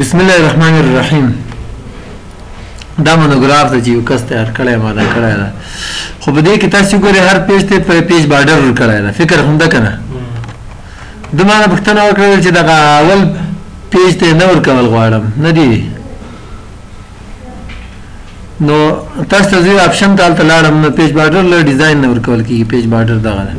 بسم الله الرحمن الرحیم دا مونوګراف د یو کس تیار کړی ما دا کړی دا خو په دې کې تاسو ګورئ هر پیج ته په پیج بارډر ور کړی دا فکر هم ده کنه د ما پښتنه وکړل چې دا اول پیج ته نه ور کول غواړم نه دی نو تاسو ته زیات اپشن ته لاړم نو پیج بارډر له ډیزاین نه ور کول کیږي پیج بارډر دا غواړم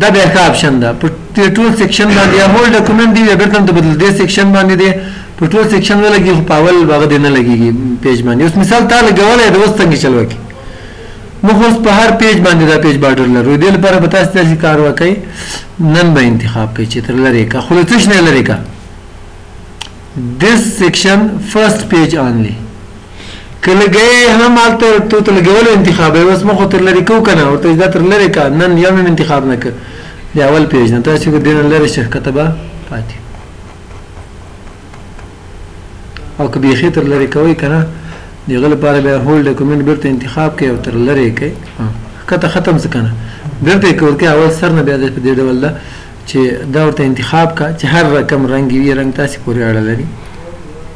دا بیا ښه آپشن ده په دې ټول سیکشن باندې یا هول ډاکومنټ دی یا بیرته هم ته بدل دې سیکشن باندې دی په ټول سیکشن ولګي خو په اول هغه دی نه لګيږي پیج باندې اوس مثال تا لګولې د اوس څنګه چل وکي موږ اوس په هر پیج باندې دا پیج بارډر لرو دې لپاره به تاسو داسې کار وکړئ نن به انتخاب کړئ چې تر لرې کا خو څه نه لرې کا this section first page only که لګیی هم هلته تو ته لګولو انتخابی اوس مخ تر لری کو کنه ورته دا تر لری کا نن یو نن انتخاب نه ک دی اول پیج نه تاسو کو دین لری شخ کتبه پاتې او که بیخی تر لری کوي کنه دغه لپاره به هول ډاکومېنټ بیرته انتخاب کوي او تر لری کوي کته ختم ځکنه بیرته کور کې اول سر نه بیا د په دې ډول ده چې دا ورته انتخاب کا چې هر رقم رنگ وي رنگ تاسو پورې اړه لري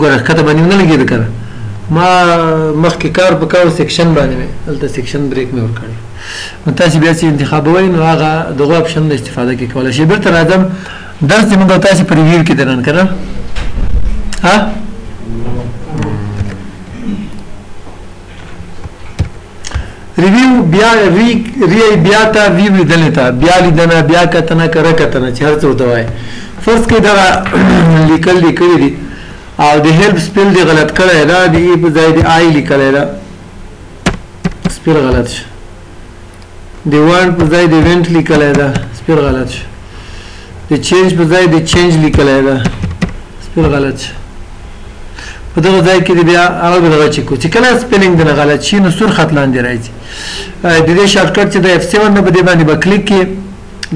ګوره ښکته باندې ونه لګېده که نه ما مخکې کار په کاو سیکشن باندې مې دلته سیکشن بریک مې ورکړی نو تاسو بیا چې انتخابوي نو هغه دغه اپشن د استفاده کې کولای شي بیرته راځم درس دې موږ تاسو په ریویو کې درن کړه ها ریویو بیا ری ری بیا تا ویو لیدنه تا بیا لیدنه بیا کتنه کړه کتنه چې هر څه ته وای فرض کې دا لیکل لیکل دي او د هیلپ سپیل دی غلط کړی دا د ای په ځای دی آی لیکل دا سپیل غلط شو دی وان په ځای دی وینټ لیکل دا سپیل غلط شو د چینج په ځای د چینج لیکلای دا سپیل غلط شي په دغه ځای کې بیا هغه دغه چې کو چې کله سپیلینګ د غلط شي نو سور خط لاندې راځي د دې شارټ کټ چې د اف 7 نه بده باندې به کلیک کې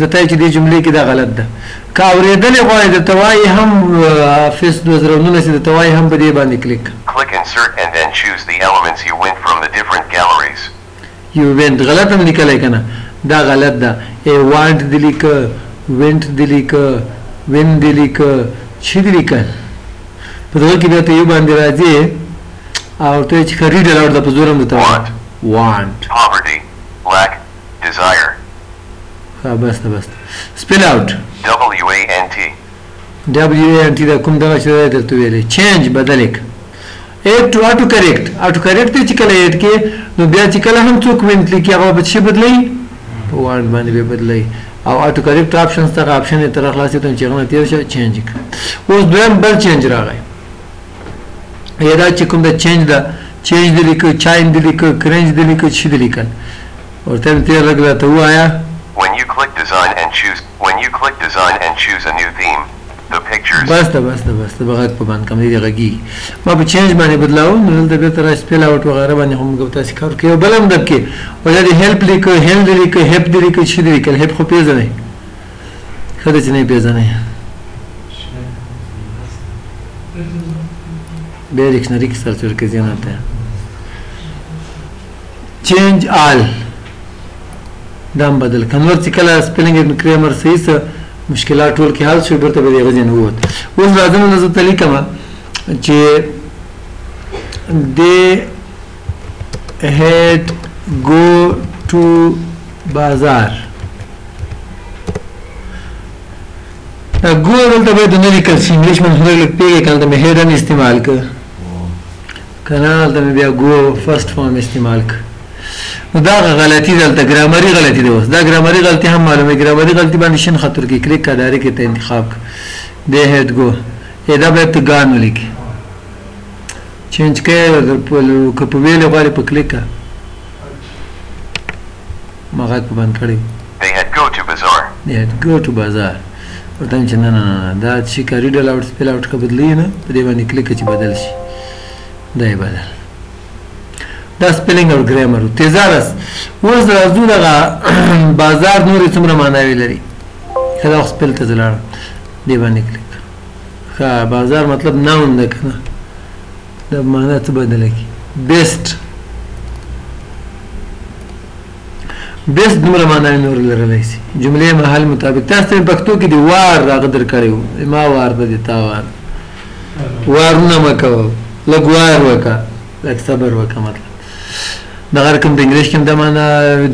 د تای چې د جملې کې دا غلط ده کا اوریدل غواړي د توای هم افس 2019 د توای هم بده باندې کلیک click insert and then choose the elements you went from the different galleries یو وینټ غلط هم لیکلی کنه دا غلط ده ای وانټ دی لیکه وینټ دی لیکه وین دی لیکه چی دی لیکه په دغه کې بیا ته یو باندې راځې او ته چې خري ډلاور د په زور هم ته وانټ پاورټي لاک ډیزایر ها بس ته بس سپیل اوټ دبليو ای ان ټي دبليو ای ان ټي دا کوم دغه چې درته ویلې چینج بدلک Add to autocorrect، Autocorrect ته چې کله Add کړئ نو بیا چې کله هم څوک وینت لیکي هغه به په څه شي بدلوي؟ په وانت باندې به یې بدلوي او Autocorrect Options ته هغه آپشن یې تر خلاصې ته چې هغه نه تېر شه چینج کړه. اوس دویم بل چینج راغی یا دا چې کوم د چینج ده چینج دې لیکه چاین دې لیکه کرنج دې لیکه چې دې لیکل ورته مې تېر غږ راته ووایه When you click design and choose When you click design and choose a new theme بسته بسته بسته به غږ په بند کم دې غږي ما په چینج باندې بدلاو نو دلته بیرته راځي سپیل اوټ وغیره باندې هم ګو تاسو کار کوي بل هم دب کې ولا دې هیلپ لیکو هیلپ دې لیکو هیلپ دې لیکو چې دې لیکل هیلپ خو پیژنې خدای چې نه پیژنې به ډکشنری کې سرچ ورکړئ ځینې ته چینج آل دام بدل کنور چې کله سپیلنګ ابن کریمر صحیح سه مشکلات ټول کې حل شو برته به دغه جن ووت اوس راځم نو زه تلی کما چې د هډ ګو ټو بازار دا ګو دلته به د نه لیکل شي انګلیش من هر لیک پیږي کنه مې هډن استعمال کړ کنه هلته مې بیا ګو فرست فارم استعمال ک نو دا غلطی دلته ګرامری غلطی ده اوس دا ګرامری غلطی هم معلومه ګرامری غلطی باندې شین خط ورکی کلیک کا دایره کې ته انتخاب ک به هډ ګو ادا به ته ګان ولیکي چینج کړئ که په ویلې غواړئ په کلیک ما غږ په بند کړی. They had go to bazaar. They had go to bazaar. ورته چې نه نه نه دا چې کاری ډل اوټ سپیل اوټ کا بدلی نه په دې باندې کلیک چې بدل شي دا یې بدل دا سپیلینګ او ګرامر تیزارس اوس راځو دغه بازار نورې څومره معناوي لري کله وخت سپیل ته ځلاړ دې باندې کلیک ښه بازار مطلب ناون ده کنه دا معنا څه بدله کی بیسټ بیسټ دومره معنا نور لرلای شي جمله محل مطابق تاسو ته پښتو کې دی وار راغ در کړیو ما وار نه دی تا وار وارونه مکو لګوار وکا لک صبر وکا مطلب دغه رقم په انګلیش کې هم دا معنا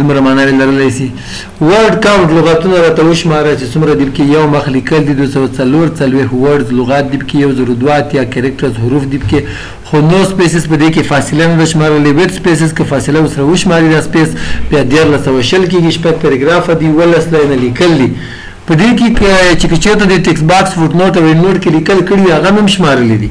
دومره معناوې لرلی سي ورډ کاونټ لغاتونه راته وشماره چې څومره دي پکې یو مخ لیکل دي دوه سوه څلور څلوېښت ورډز لغات دي پکې یو زرو دوه اتیا کریکټرز حروف دي پکې خو نو سپیسز په دې کې فاصله نه ده شمارلې ویډ سپیسز که فاصله ورسره وشماري دا سپیس بیا دیارلس سوه شل کېږي شپږ پاراګرافه دي اوولس لاینه لیکل دي په دې کې چې که چېرته د ټیکسټ باکس فوټ نوټ او اینډ نوټ کې لیکل کړي هغه هم شمارلي دي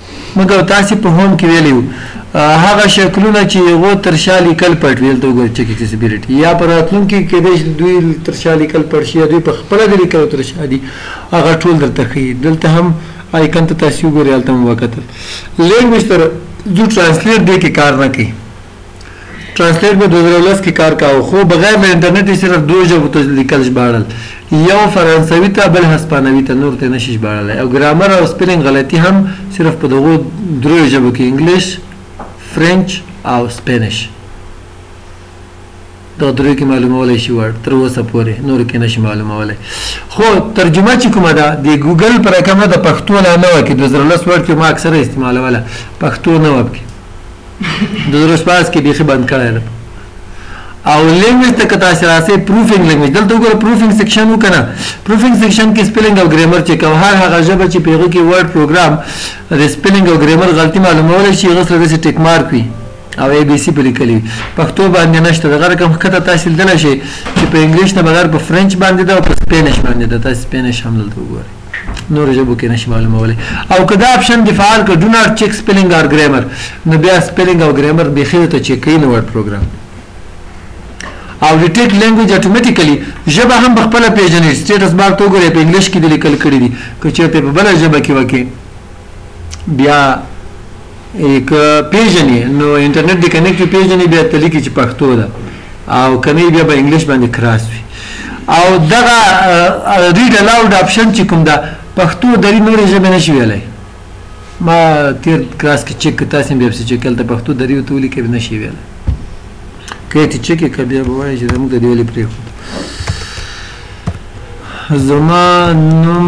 موږ او تاسې په هوم کې ویلي وو هغه شکلونه چې هغو تر شا لیکل پټ وي دلته وګورئ چک اکسیسیبیلیټي یا په راتلونکي کې کېدای شي دوی تر شا لیکل پټ شي یا دوی په خپله د لیکلو تر شا دي هغه ټول درته ښیي دلته هم آیکن ته تاسې وګورئ هلته مو وکتل لینګویج تر ځو ټرانسلیټ دی کې کار نه کوي ټرانسلیټ به دوه زره او لس کې کار کاوه، خو بغیر له انټرنیټ یې صرف دوو ژبو ته لیکل ژباړل، یو فرانسوي ته، بل هسپانوي ته، نورو ته یې نه شي ژباړلای او ګرامر او سپیلنګ غلطي هم صرف په دغو دریو ژبو کې، انګلیش، فرینچ او سپینش. دغه درو کې معلومولای شي وړ تر اوسه پورې نور کې نشي معلومولای خو ترجمه چې کومه ده د ګوګل پر کومه د پښتو لا نه وکي د زرلس وړ کې ما اکثره استعمالوله پښتو نه وکي د زرلس پاس کې بیخي بند کړی ده او لینګویج ته که تاسو راسئ پروفینګ لینګویج دلته وګوره پروفینګ سیکشن وکنه پروفینګ سیکشن کې سپیلینګ او ګرامر چیک او هر هغه ژبه چې پیغه کې ورډ پروګرام د سپیلینګ او ګرامر غلطي معلومول شي غسر د ټیک مارک وي او ای بی سی په لیکلی پښتو باندی نشته دغه رقم ښکته تاسی لیدلی شی چی په انګلیش نه بغیر په فرنچ باندی ده او په سپینش باندی ده تاسی سپینش هم دلته وګورئ نور ژبو کې نشي معلومولی او که دا اپشن دی فعال کړ ډو ناټ چیک سپیلینګ اور ګرامر نو بیا سپیلینګ او ګرامر بیخي درته چیک کوي نو ورډ پروګرام او ډیټیکټ لینګویج اتوماتیکلی ژبه هم خپل پیژنې سټیټس بار ته وګورئ په انګلیش کې د لیکل کړی دي که چیرته په بل ژبه کې وکي بیا ای که پیژنې نو انټرنیټ دې کنیکټ وي پیژنې بیا ته لیکي چې پښتو ده او که نه بیا به انګلیش باندې کراس وي او دغه ریډ الاوډ آپشن چې کوم ده پښتو دري نورې ژبې نشي ویلی ما تیر کلاس کې چک تاسو بیا څه چکل ته پښتو دري او تولي کې نه شي ویل کله چې چک کې بیا وایي چې موږ دی ولې پرې خو زما نوم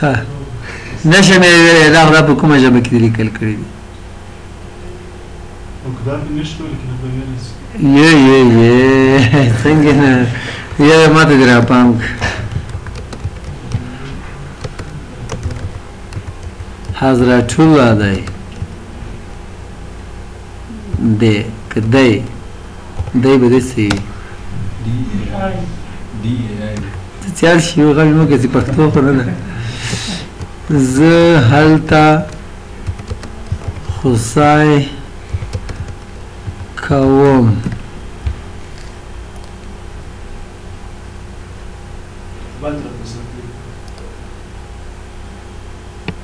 ها نشم یې ویلی دا خدا په کومه ژبه کې لیکل کړي دي یې یې یې څنګه نه یې ماته دې راپام کړ حضرت الله دی دی که دی دی به دې سي ډي اي آی ډي اي آی ته تیار شي یو غږ مو کې پښتو خو نه ده زه هلته خوسای کوم بند رب سکلی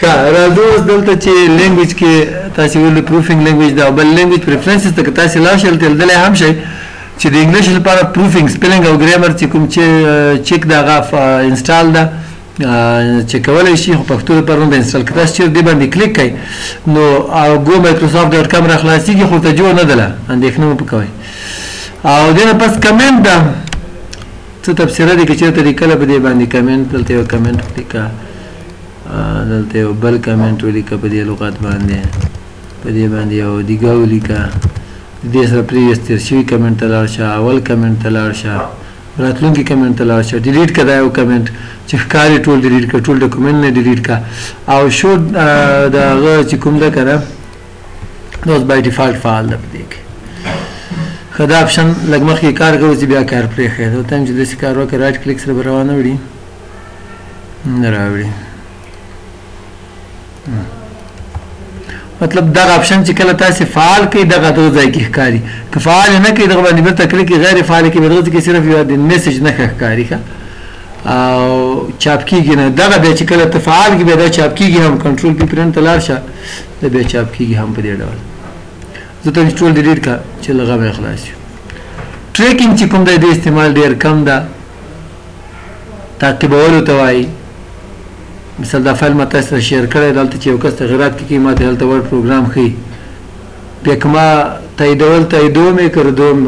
ښه راځو اوس دلته چې لینګویج کې تاسو ویل پروفینګ لینګویج دا بل لینګویج پریفرنسز ته تاسو لا شل تل دلې هم شي چې د انګلیش لپاره پروفینګ سپیلینګ او ګرامر چې کوم چې چیک دا غاف انسټال ده چې کولای شي خو پښتو لپاره نه انسټال کړئ تاسو چې دې باندې کلیک کړئ نو go microsoft.com را خلاصيږي خو ته جوړ نه دله اندېښنه مو پکوي او دنه پس کمنټ ده څه تفسیر دي چې ته لیکل په دې باندې کمنټ دلته یو کمنټ وکړه دلته یو بل کمنټ ولیکه په دې لغت باندې په دې باندې یو دیګه ولیکه د دې سره پریویس تیر شوي کمنټ ته لاړ شه اول کمنټ ته لاړ شه راتلونکي کمنټ ته لاړ شه ډیلیټ کړه دا یو کمنټ چې ښکاري ټول ډیلیټ کړه ټول ډاکومنټ نه ډیلیټ کړه او شو د هغه چې کوم ده که نه دا اوس بای ډیفالټ فعال ده په دې کې ښه دا اپشن لږ مخکې کار کوو چې بیا کار پرېښی ده ته هم چې داسې کار وکړه رایټ کلیک سره به روانه وړي نه راوړي مطلب دا آپشن چې کله تاسو فعال کړئ دغه دغه ځای کې ښکاری که فعال نه کړئ دغه باندې بیرته کلیک غیر فعال کې بیرته کې صرف یو د میسج نه ښکاری ښه او چاپ کیږي نه دغه به چې کله ته فعال کې به دا چاپ کیږي هم کنټرول پی پرنټ تلار شه دا به چاپ کیږي هم په دې ډول زه ته انسټال ډیلیټ کا چې لغه به خلاص شي ټریکینګ چې کوم د استعمال ډیر کم ده تعقیبولو ته وایي مثال دا فایل ما تاسو سره شیر کړی دلته چې یو کس تغیرات کې ما ته هلته ورډ پروګرام ښي بیا که ما تاییدول تاییدوم یې که ردوم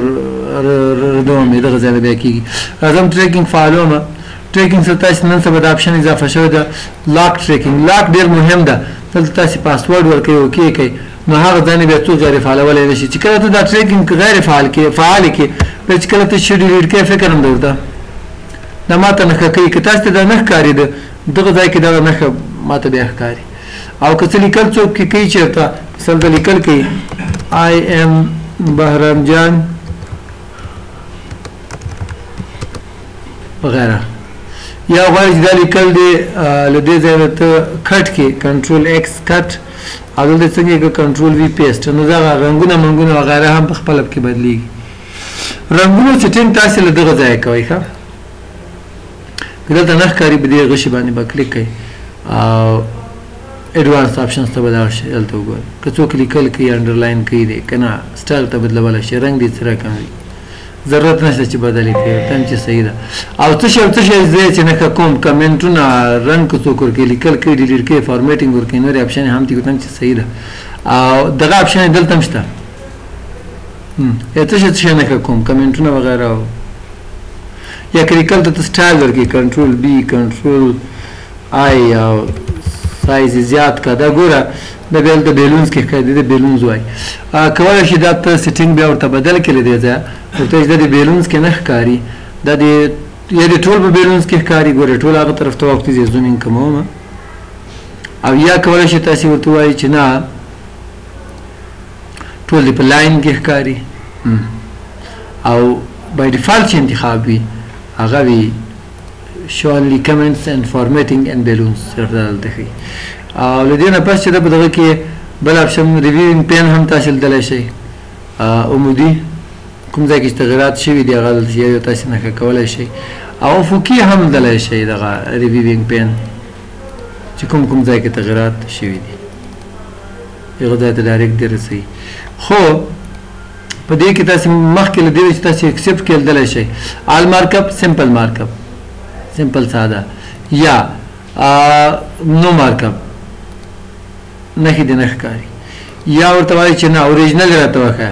ردوم یې دغه ځای بیا کېږي راځم ټریکینګ فعالوم ټریکینګ سره تاسو نن سبا د آپشن اضافه شوی ده لاک ټریکینګ لاک ډېر مهم ده دلته تاسو پاسورډ ورکوي اوکې کوي نو هغه ځانې بیا څوک غیر فعالولی نه شي چې کله ته دا ټریکینګ غیر فعال کې فعال کې بیا چې کله ته شي ډیلیټ کې فکر هم درته دا ماته نښه کوي که تاسو ته دا نه ښکاري د دغه ځای کې دغه نښه ماته بیا ښکاري او که څه لیکل څوک کې کوي چېرته مثلا د لیکل کوي آی ایم بهرام جان وغیره یا غواړي چې دا لیکل دی له دې ځای نه ته کټ کې کنټرول ایکس کټ او دلته څنګه که کنټرول وی پیسټ نو دا رنگونه منګونه وغیره هم په خپل کې بدلیږي رنگونه سیټینګ تاسو له دغه ځای کوي ښه دلته نه ښکاری به دې غشي باندې به کلیک کړئ او ایڈوانس آپشنز ته به لاړ شئ دلته وګورئ که څوک لیکل کوي انډرلاین کوي دی که نه سټایل ته بدلولی شئ رنګ دې څه رقم وي ضرورت نشته چی بدل یی کړی ټایم چی صحیح ده او تش او تش ځای چی نښه کوم کمنټونه رن که څوک ورکی لیکل کوي ډیلیټ کوي فارمیټینګ ورکی نور اپشن هم تی ټایم چی صحیح ده او دغه اپشن دلته هم شته تش تش نښه کوم کمنټونه وغیره یا کلیکل ته سټایل ورکی کنټرول بی کنټرول آی یو سایز یې زیات کا دا ګوره د بیل د بیلونز کې ښکاري د بیلونز وای کولای شي دا ته سیټینګ بیا ورته بدل کړي دی ځای ورته چې د بیلونز کې نه ښکاري دا د یا د ټول په بیلونز کې ښکاري ګوره ټول هغه طرف ته وخت دي زومینګ کوم او یا کولای شي تاسو ورته وایي چې نه ټول په لاین کې ښکاري او بای ډیفالت چې انتخاب وي هغه وي شالي کمنټس اند فارمیټینګ اند بیلونز درته دلته ښي او لدې نه پس چې د دغه کې بل اپشن ریویوینګ پین هم تاسو لیدلی شئ عمودي کوم ځای کې چې تغیرات شوي دي هغه دلته یو تاسو نه کولی شئ او افقي هم دلی شئ دغه ریویوینګ پین چې کوم کوم ځای کې تغیرات شوي دي یو ځای ته ډایرکټ دی رسي خو په دې کې تاسو مخکې له دې چې تاسو ایکسپټ کېدلای شئ آل مارک اپ سمپل مارک اپ سمپل ساده یا نو مارک اپ نه کې نه ښکاري یا ورته وایي چې نه اوریجنل راته وخه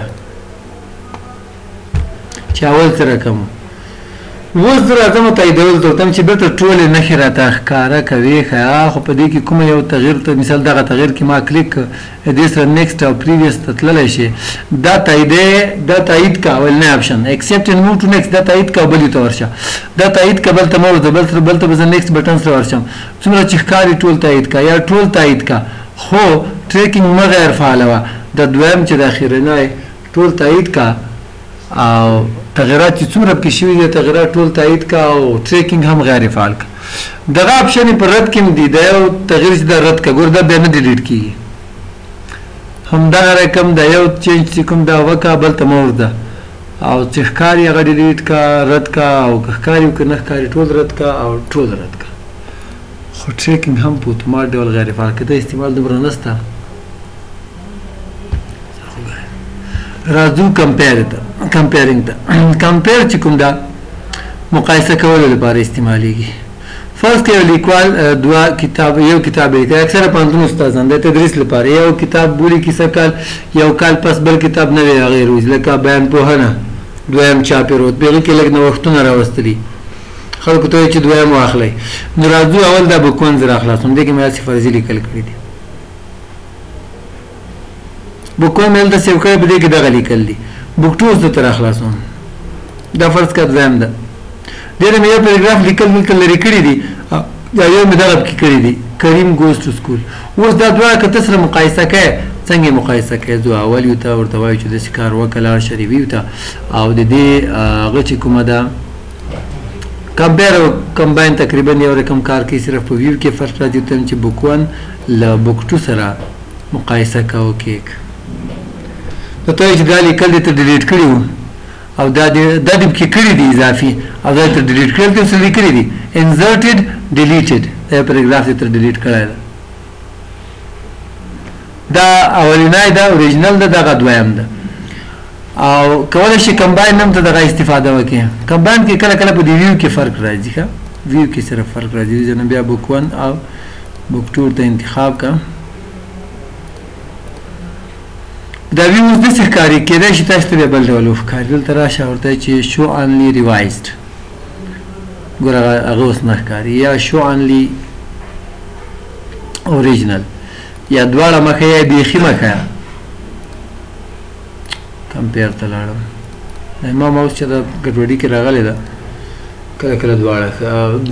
چې اول سره کوم اوس راته متایدول ته تم چې دته ټوله نه خراته ښکارا کوي خا خو په دې کې کوم یو تغییر ته مثال دغه تغییر کې ما کلیک له دې سره Next او Previous ته تللی شې. دا تاییدی دا تایید که ویل نه Option Accept and Move to Next دا تایید که او بل یو ته ورشه. دا تایید که بل ته مه ورځه بل سره بل ته به زه Next بټن سره ورشم. څومره چې ښکاري ټول تایید که یا ټول تایید که خو Tracking مه غیر فعالوه. دا دویم چې د اخیرنی ټول تایید کا او تغیرات چې څومره پکې شوي دي تغیرات ټول تایید کا او ټریکینګ هم غیر فعال کا دغه اپشن په رد کې دی دا یو تغیر چې دا رد کا ګور دا بیا نه ډیلیټ کیږي هم دا رقم دا یو چینج چې کوم دا وکا بل ته مور ده او چې ښکاری هغه ډیلیټ کا رد کا او ښکاری او نه ښکاری ټول رد کا او ټول رد کا خو ټریکینګ هم په اتومات ډول غیر فعال کده استعمال دومره نسته راځو کمپیر ته کمپیرینګ ته کمپیر چې کوم دا مقایسه کولو لپاره استعمالیږي فرض کړئ لیکوال دوا کتاب یو کتاب لیکي اکثره پانتون استادان د تدریس لپاره یو کتاب بولی کیسه کال یو کال پس بل کتاب نه راغی روز لکه بیان پوهنه دویم چاپ روت به کې لګ نو وختونه راوستلی خلکو ته چې دویم واخلي نو راځو اول د بوکونز را خلاصوم دغه مې اسی فرضي لیکل کړی دي بکوم یل د سیو کړی په دې کې دغه لیکل دي بوکټوز د تر خلاصون دا فرض کړه ځم ده ډېر مې یو پاراګراف لیکل دلته لري کړی دي یا یو مې دغه کې کړی دي کریم ګوز ټو سکول اوس دا دوه کته سره مقایسه کوي څنګه مقایسه کوي دوه اول یو ته ورته وایي چې د شکار وکړه شریوی ته او د دې هغه چې کومه ده کمپیر او کمباین تقریبا یو رقم کار کوي صرف په ویو کې فرق راځي تم چې بوکوان له بوکټو سره مقایسه کاو کیک ته ته چې دا لیکل دي ته ډیلیټ کړی وو او دا دې دا دې کې کړی دي اضافي او دا ته ډیلیټ کړل ته څه لیکلي دي انزرټډ ډیلیټډ دا پاراګراف دې ته ډیلیټ کړی دی دا اولینای دا اوریجنل ده دغه دویم ده او کولای شي کمباین هم ته دغه استفاده وکړي کمباین کې کله کله په دی ویو کې فرق راځي ښه ویو کې سره فرق راځي ځنه بیا بوکوان او بکټور ته انتخاب کا دا وی اوس د څه کاری کېدای شي تاسو ته بل ډول وښکاري دلته راشه ورته چې شو انلی ریوایزډ ګور هغه اوس نه ښکاري یا شو انلی اوریجنل یا دواړه مخه یا بیخي مخه کمپیر ته لاړم ما ماوس چې دا ګډوډي کې راغلی ده کله کله دواړه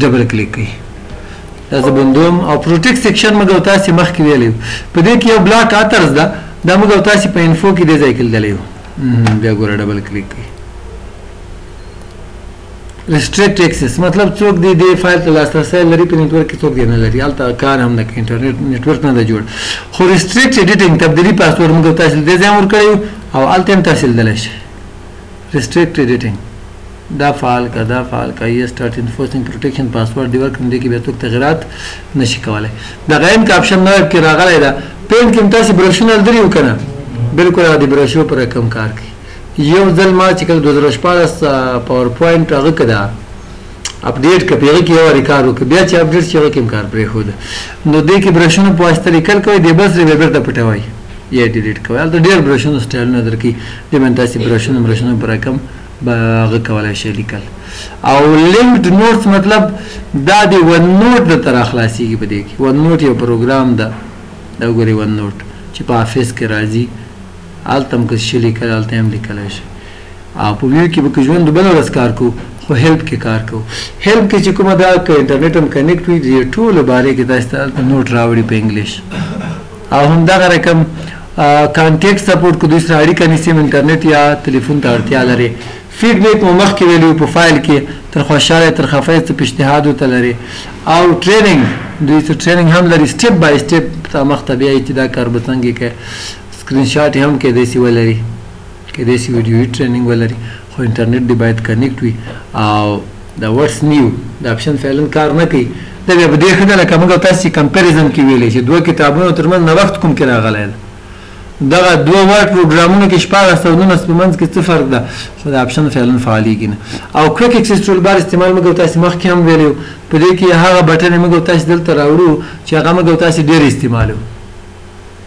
ډبل کلیک کوي دا زه بندوم او پروټیک سیکشن موږ او تاسو مخکې ویلی یو په دې کې یو بلاک اترز ده دا موږ او تاسو په انفو کې دی ځای کې لیدلی یو بیا ګوره ډبل کلیک کړئ ریسټریکټ اکسس مطلب څوک دی د فایل ته لاسرسی لري په نتورک کې څوک دی نه لري هلته کار هم نه کوي انټرنیټ نتورک نه دی جوړ خو ریسټریکټ ایډیټینګ تبدیلي پاسورډ موږ تاسو ته ځای ورکړی او هلته هم تاسو لیدلی شئ ریسټریکټ ایډیټنګ دا فعال کا دا فعال کا یې سٹارټ انفورسینګ پروټیکشن پاسورډ دی ورکړم دي کې به څوک تغیرات نشي کولای دا غیم کا اپشن نه کې راغلی دا پین کې تاسو بروشنل دري وکنه بالکل د بروشو پر رقم کار کوي یو ځل ما چې کله 2014 پاور پوینټ هغه کده اپډیټ که پیغه کې یو ریکارډ وکړي بیا چې اپډیټ چې کې کار پرې خو ده نو دې کې برشونه په واسطه لیکل کوي د بس ری بیرته پټوي یا ډیلیټ کوي دا ډیر برشونه سټایلونه درکې د من تاسو برشونه برشونه پر رقم باغ کولای شي لیکل او لینکډ نوټس مطلب دا دی ون نوټ د تر خلاصيږي په دې کې ون نوټ یو پروګرام ده دا ګوري ون نوټ چې په افیس کې راځي هلته هم که شي لیکل هلته هم لیکلی شي او په ویو کې به که ژوند بله ورځ کار کوو خو هیلپ کې کار کوو هیلپ کې چې کومه دا که انټرنیټ هم کنیکټ وي د ټولو باره کې تاسو ته هلته نوټ راوړي په انګلیش او همدغه رقم کانټیکټ سپورټ کو دوی سره اړیکه نیسي انټرنیټ یا تلیفون ته اړتیا لري فیډبیک مو مخکې ویلو په فایل کې تر خوشاله تر خفه څه پیشنهاد ته لري او ټریننګ دوی څه ټریننګ هم لري سټپ بای سټپ تا مخ ته بیا چې دا کار به څنګه کوي سکرین شاټ هم کېدای شي ولري کېدای شي ویډیویي ټریننګ ولري خو انټرنیټ دی باید کنیکټ وي او دا وټس نیو دا اپشن فعلا کار نه کوي دا بیا په دې ښه ده لکه موږ او تاسو چې کمپیریزن کې ویلی چې دوه کتابونو ترمنځ نوښت کوم کې راغلی ده دغه دوه ورډ پروګرامونو کې شپاړس او نولس په منځ کې څه فرق ده خو دا اپشن فعلا فعالیږي نه او کویک اکسس ټول بار استعمال موږ او تاسو مخکې هم ویلی په دې کې هغه بټنې موږ او تاسو دلته راوړو چې هغه موږ او تاسو ډېر استعمالو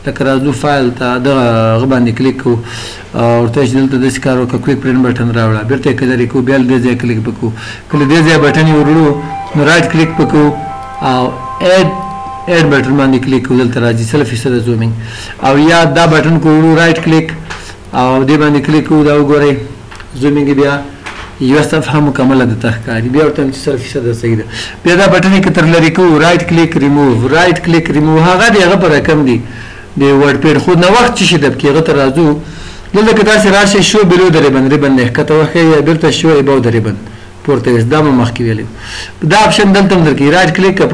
لکه راځو فایل ته دغه غ باندې کلیک کو او ورته چې دلته داسې کار وکړه کویک پرینټ بټن راوړه بیرته یې کلرې کو بیا دې ځای کلیک پکو کله دې ځای بټن یې ورړو نو رائټ کلیک پکو او اډ اډ بټن باندې کلیک کو دلته راځي سل فیصد زومینګ او یا دا بټن کو ورړو رائټ کلیک او دې باندې کلیک کو دا وګورئ زومینګ بیا یو صفحه مکمله د تخکاری بیا ورته چې سل فیصد صحیح ده بیا دا بټن کې تر لری کو رائټ کلیک ریموو رائټ کلیک ریموو هغه دی هغه پر رقم دی د ورډ پیډ خو نه وخت چې شدب کې غته راځو دلته کې تاسو راشي شو بلو درې بند ری بند ښکته وخه یا بیرته شو ایبو درې بند پورته وس دا مخ کې ویل دا اپشن دلته درکې رائټ کلیک کپ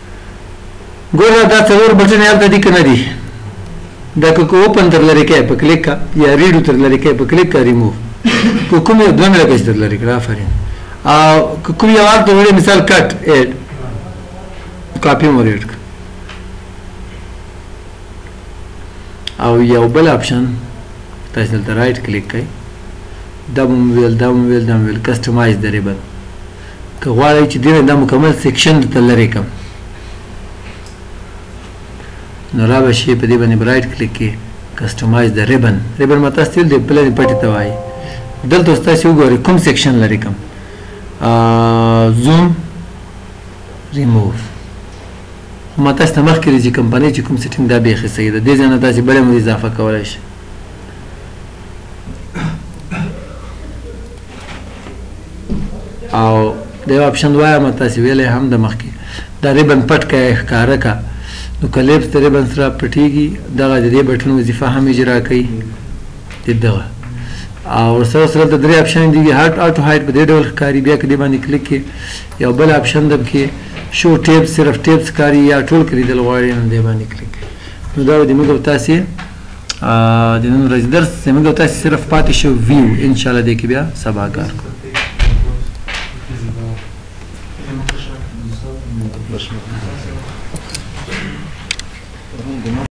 ګوره دا څلور بټنې هلته دي که نه دي دا که اوپن تر لرې کوې په کلیک کا یا ریډو تر لرې کوې په کلیک کا ریموو که کوم یو دوه مړه پیج تر لرې کړه آفرین او که کوم یو هلته وړې مثال کټ ایډ کاپي مور ایډ او یو بل آپشن تاسو دلته رائټ کلیک کړئ دا مو ویل دا مو ویل دا مو ویل کسټمایز د ریبن که غواړی چی دیره دا مکمل سیکشن درته لری کم نو را به شی په دی باندې برایټ کلیک کی کسټمایز د ریبن ریبن ما تاسو ته ویل دی پلن پټی ته وای دلته تاسو وګورئ کوم سیکشن لری کم زوم ریموو خو ما تاسو ته مخکې د چې کمپنۍ چې کوم سیټینګ دا بیخي صحیح ده دې ځای نه تاسو بله هم اضافه کولی شئ او د یو اپشن وایم تاسو ویلې هم د مخکې دا ریبن پټ کا ښکارا کا نو کلیپس د ریبن سره پټیږي دغه د دې بټن وظیفه هم اجرا کوي دغه او سره سره د درې اپشن دي هارت اټو هایټ په دې ډول ښکاری بیا کدی باندې کلیک کې یو بل اپشن د کې شو ټیپ صرف ټیپ ښکاری یا ټول کړی د لغواړي نه دی باندې کلیک نو دا د موږ تاسو د نن ورځې درس زموږ او تاسو صرف پاتې شو ویو ان شاء الله دې کې بیا سبا کار کوو